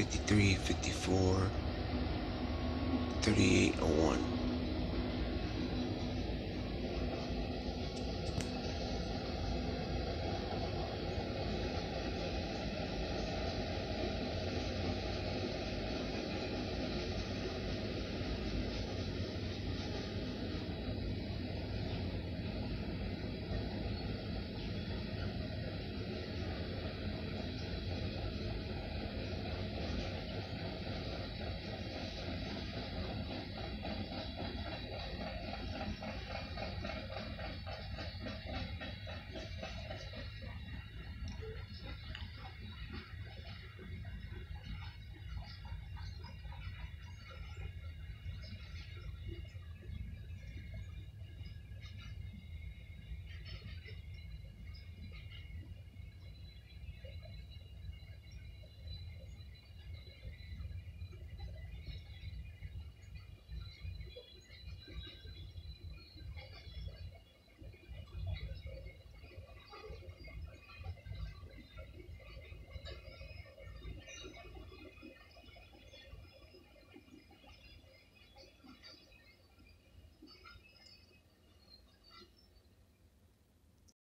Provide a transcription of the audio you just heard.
53, 54, 38, 01.